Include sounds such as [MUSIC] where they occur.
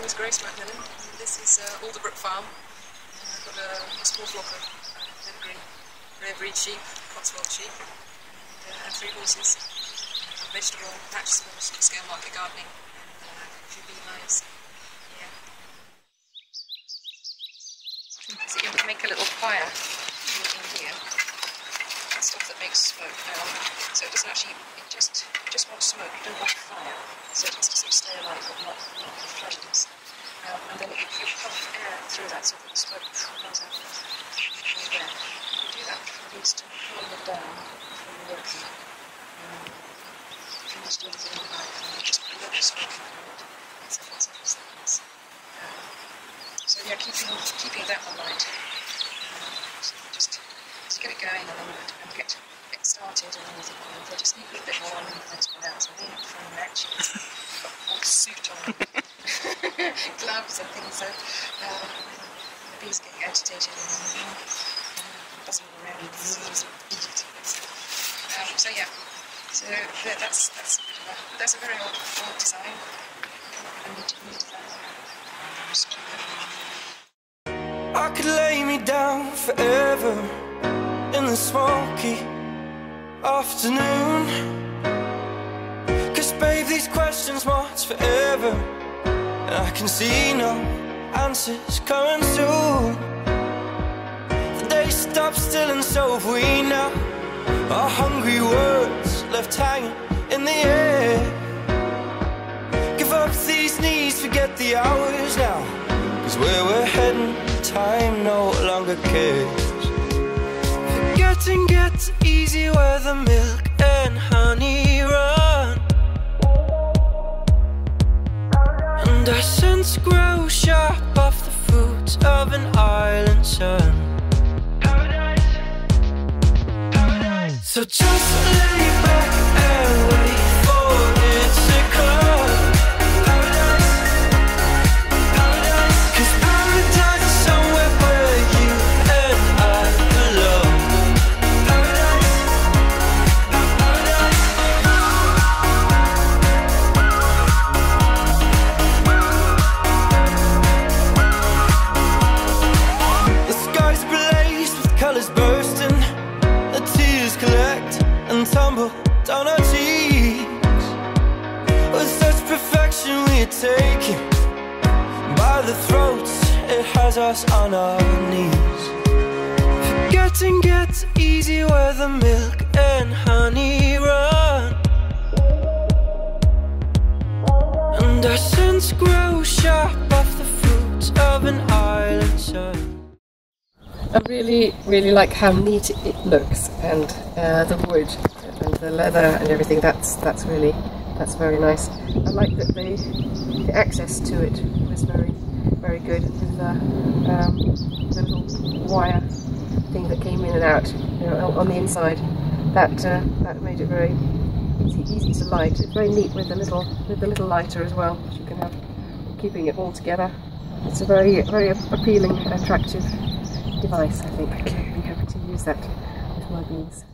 name is Grace Macmillan. This is uh, Alderbrook Farm. And I've got a, a small flock of uh, pedigree rare breed sheep, Cotswold sheep, and, uh, and three horses. Vegetable patch, small scale market gardening, and uh, few beehives. Yeah. So you can make a little fire that makes smoke. So it doesn't actually, it just, it just wants smoke, you don't want fire. So it has to sort of stay alive but not, not flames. Um, and then you, you puff air through that so that the smoke comes out from there. You do that to calm it down from working. Um, if you just do anything like that, and you just the it. It's a seconds. Um, so yeah, keeping keeping that in mind. Um, get it going and then get get started and then you think, well, I just need a little bit more and then it's gone out. So then from actually got a suit on [LAUGHS] gloves and things so um, the bees getting agitated and um, buzzing around and bees um, so yeah. So that, that's that's a bit a that's a very old, old design. And new design Just, uh, I could lay me down forever the smoky afternoon. Cause, babe, these questions march forever, and I can see no answers coming soon. The day stops still, and so have we now. Our hungry words left hanging in the air. Give up these knees, forget the hours now. Cause where we're heading, time no longer cares. Forgetting gets easy where the milk and honey run. And our scents grow sharp off the fruits of an island sun. Paradise, paradise So just lay back tumble down our cheeks. With such perfection, we're taken by the throats. It has us on our knees. Forgetting gets easy where the milk and honey run. And our scents grow sharp off the fruits of an island sun. I really, really like how neat it looks, and uh, the wood and the leather and everything. That's that's really that's very nice. I like that the, the access to it was very, very good with the, um, the little wire thing that came in and out you know, on the inside. That uh, that made it very easy, easy to light. It's very neat with the little with the little lighter as well. Which you can have keeping it all together. It's a very, very appealing, and attractive device, I think. I'd be happy to use that with my bees.